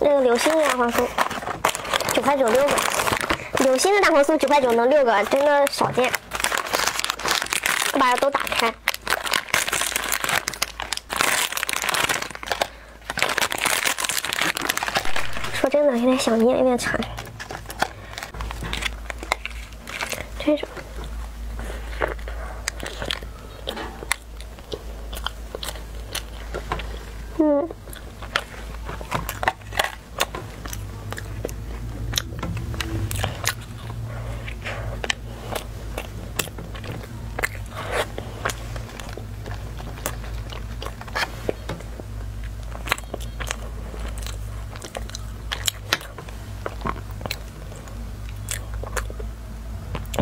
那个流心的蛋黄酥，九块九六个。流心的蛋黄酥九块九能六个，真的少见。我把它都打开。说真的，有点想念，有点馋。这种，嗯。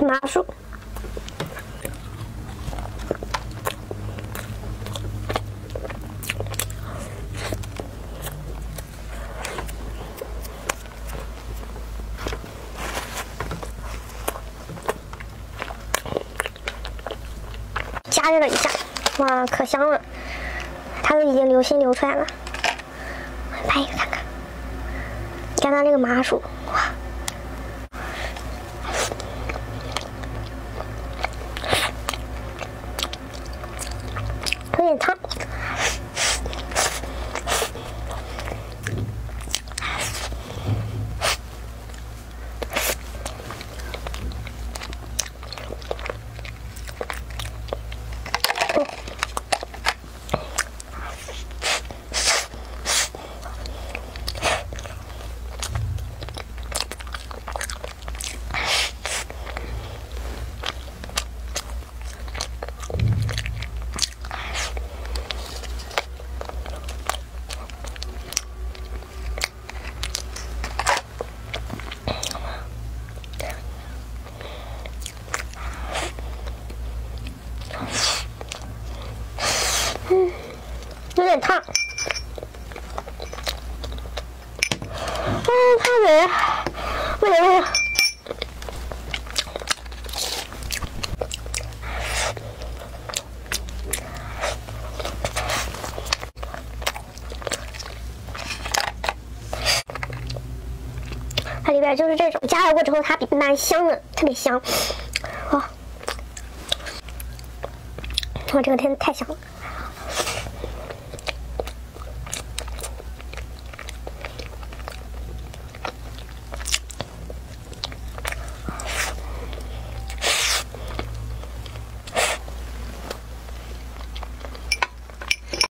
麻薯，加热了一下，哇，可香了！它都已经流心流出来了，拍一个看看，你看它那个麻薯，哇！有点烫。有点烫。嗯，它得，为什么？它里边就是这种加热过之后，它比蛮香的，特别香。哇，哇，这个真的太香了。